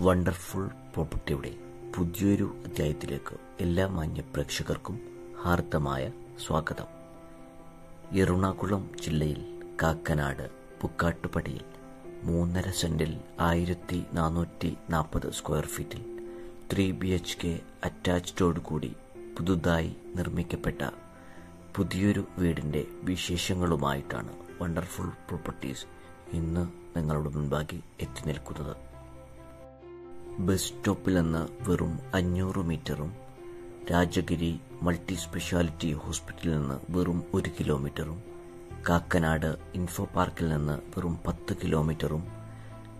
Wonderful പ്രോപ്പർട്ടിയുടെ പുതിയൊരു അധ്യായത്തിലേക്ക് എല്ലാ മാന്യ പ്രേക്ഷകർക്കും ഹാർദമായ സ്വാഗതം. എറണാകുളം ജില്ലയിൽ കാക്കനാട് പുക്കാട്ടുപടിയിൽ മൂന്നര സെന്റിൽ ആയിരത്തി നാനൂറ്റി നാൽപ്പത് സ്ക്വയർ ഫീറ്റിൽ ത്രീ ബി എച്ച് കെ അറ്റാച്ച്ഡോടുകൂടി പുതുതായി നിർമ്മിക്കപ്പെട്ട പുതിയൊരു വീടിന്റെ വിശേഷങ്ങളുമായിട്ടാണ് വണ്ടർഫുൾ പ്രോപ്പർട്ടീസ് ഇന്ന് നിങ്ങളുടെ മുൻപാകെ എത്തി നിൽക്കുന്നത്. ബസ് സ്റ്റോപ്പിൽ നിന്ന് വെറും അഞ്ഞൂറ് മീറ്ററും രാജഗിരി മൾട്ടി സ്പെഷ്യാലിറ്റി ഹോസ്പിറ്റലിൽ നിന്ന് വെറും ഒരു കിലോമീറ്ററും കാക്കനാട് ഇൻഫോ പാർക്കിൽ നിന്ന് വെറും പത്ത് കിലോമീറ്ററും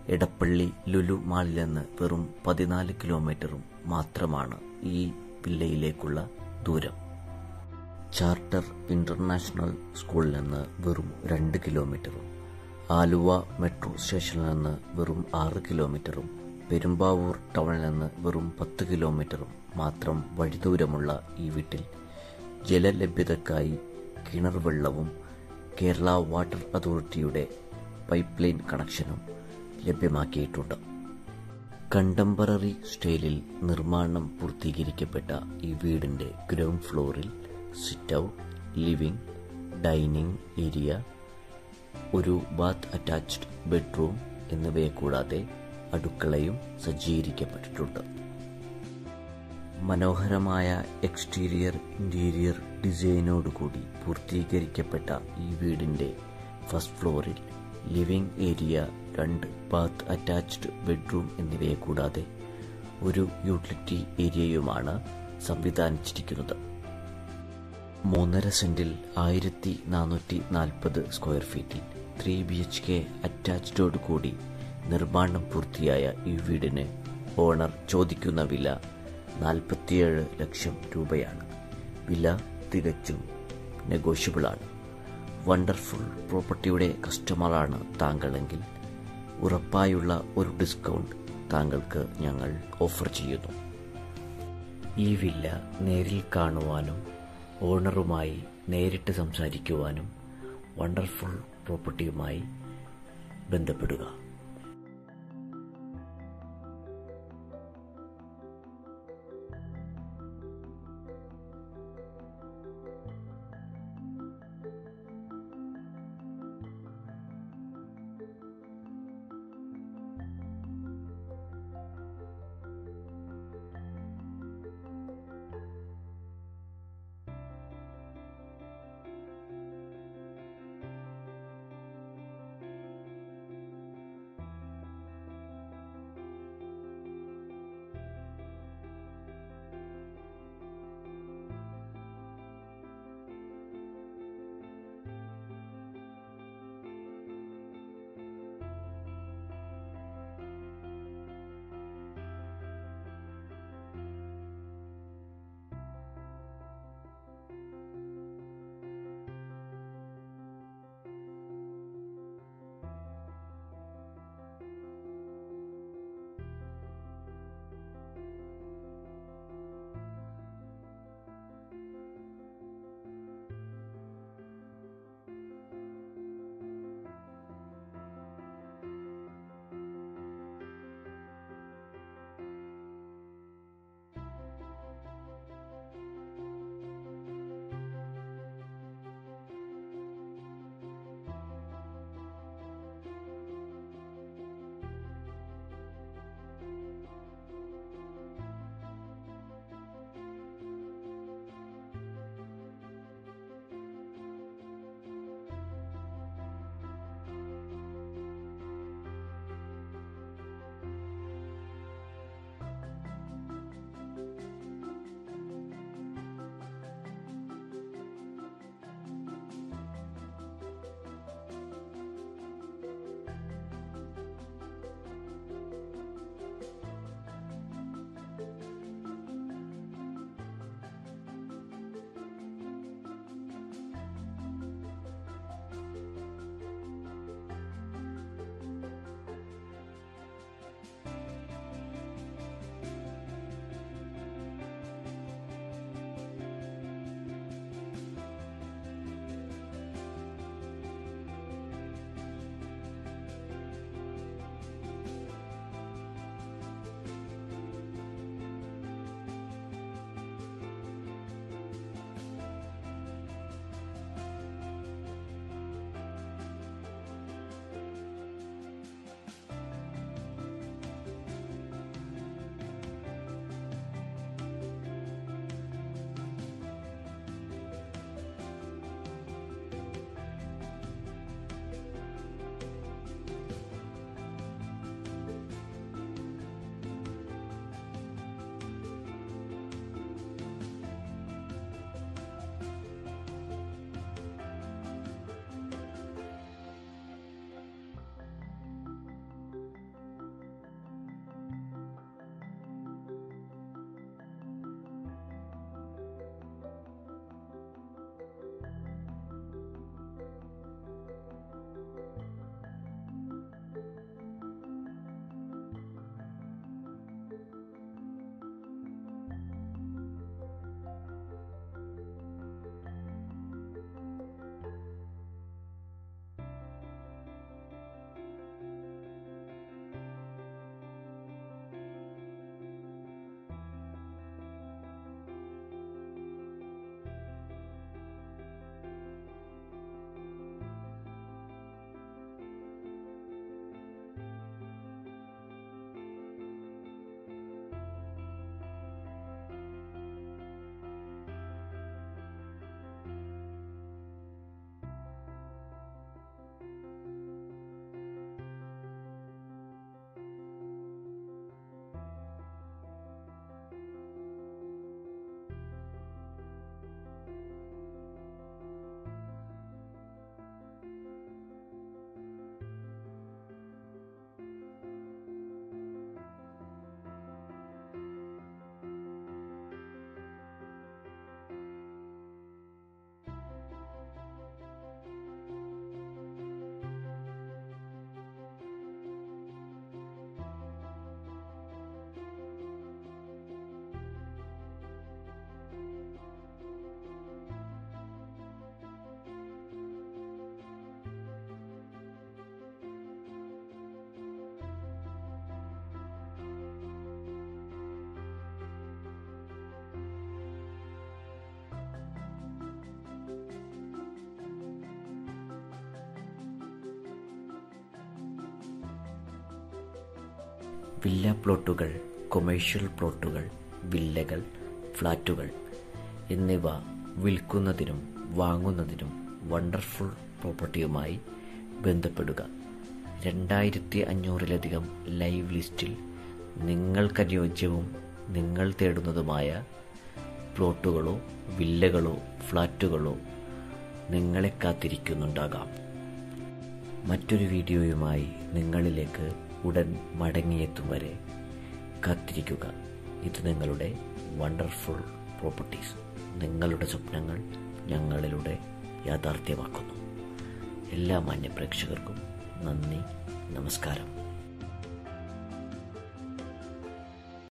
എടപ്പള്ളി ലുലു മാളിൽ നിന്ന് വെറും പതിനാല് കിലോമീറ്ററും മാത്രമാണ് ഈ വില്ലയിലേക്കുള്ള ദൂരം. ചാർട്ടർ ഇന്റർനാഷണൽ സ്കൂളിൽ നിന്ന് വെറും രണ്ട് കിലോമീറ്ററും ആലുവ മെട്രോ സ്റ്റേഷനിൽ നിന്ന് വെറും ആറ് കിലോമീറ്ററും പെരുമ്പാവൂർ ടൗണിൽ നിന്ന് വെറും പത്ത് കിലോമീറ്റർ മാത്രം വഴിദൂരമുള്ള ഈ വീട്ടിൽ ജലലഭ്യതക്കായി കിണർ വെള്ളവും കേരള വാട്ടർ അതോറിറ്റിയുടെ പൈപ്പ് ലൈൻ കണക്ഷനും ലഭ്യമാക്കിയിട്ടുണ്ട്. കണ്ടംപററി സ്റ്റൈലിൽ നിർമ്മാണം പൂർത്തീകരിക്കപ്പെട്ട ഈ വീടിന്റെ ഗ്രൗണ്ട് ഫ്ലോറിൽ sit out living dining area ഒരു ബാത്ത് അറ്റാച്ച്ഡ് ബെഡ്റൂം എന്നിവയെ കൂടാതെ അടുക്കളയും സജ്ജീകരിക്കപ്പെട്ടിട്ടുണ്ട്. മനോഹരമായ എക്സ്റ്റീരിയർ ഇന്റീരിയർ ഡിസൈനോടുകൂടി പൂർത്തീകരിക്കപ്പെട്ട ഈ വീടിന്റെ ഫസ്റ്റ് ഫ്ലോറിൽ ലിവിംഗ് ഏരിയ രണ്ട് ബാത്ത് അറ്റാച്ച്ഡ് ബെഡ്റൂം എന്നിവയെ കൂടാതെ ഒരു യൂട്ടിലിറ്റി ഏരിയയുമാണ് സംവിധാനിച്ചിരിക്കുന്നത്. മൂന്നര സെന്റിൽ ആയിരത്തി നാനൂറ്റി നാൽപ്പത് സ്ക്വയർ ഫീറ്റിൽ ത്രീ ബി എച്ച് കെ അറ്റാച്ച്ഡോട് കൂടി നിർമ്മാണം പൂർത്തിയായ ഈ വീടിന് ഓണർ ചോദിക്കുന്ന വില നാൽപ്പത്തിയേഴ് ലക്ഷം രൂപയാണ്. വില തികച്ചും നെഗോഷ്യബിളാണ് വണ്ടർഫുൾ പ്രോപ്പർട്ടിയുടെ കസ്റ്റമറാണ് താങ്കളെങ്കിൽ ഉറപ്പായുള്ള ഒരു ഡിസ്കൗണ്ട് താങ്കൾക്ക് ഞങ്ങൾ ഓഫർ ചെയ്യുന്നു. ഈ വില്ല നേരിൽ കാണുവാനും ഓണറുമായി നേരിട്ട് സംസാരിക്കുവാനും വണ്ടർഫുൾ പ്രോപ്പർട്ടിയുമായി ബന്ധപ്പെടുക. വില്ല പ്ലോട്ടുകൾ കൊമേഴ്ഷ്യൽ പ്ലോട്ടുകൾ വില്ലകൾ ഫ്ലാറ്റുകൾ എന്നിവ വിൽക്കുന്നതിനും വാങ്ങുന്നതിനും വണ്ടർഫുൾ പ്രോപ്പർട്ടിയുമായി ബന്ധപ്പെടുക. രണ്ടായിരത്തി അഞ്ഞൂറിലധികം ലൈവ് ലിസ്റ്റിൽ നിങ്ങൾക്കനുയോജ്യവും നിങ്ങൾ തേടുന്നതുമായ പ്ലോട്ടുകളോ വില്ലകളോ ഫ്ലാറ്റുകളോ നിങ്ങളെ കാത്തിരിക്കുന്നുണ്ടാകാം. മറ്റൊരു വീഡിയോയുമായി നിങ്ങളിലേക്ക് ഉടൻ മടങ്ങിയെത്തും വരെ. കാത്തിരിക്കുക. ഇത് നിങ്ങളുടെ വണ്ടർഫുൾ പ്രോപ്പർട്ടീസ് നിങ്ങളുടെ സ്വപ്നങ്ങൾ ഞങ്ങളിലൂടെ യാഥാർത്ഥ്യമാക്കുന്നു. എല്ലാ മാന്യ പ്രേക്ഷകർക്കും നന്ദി നമസ്കാരം.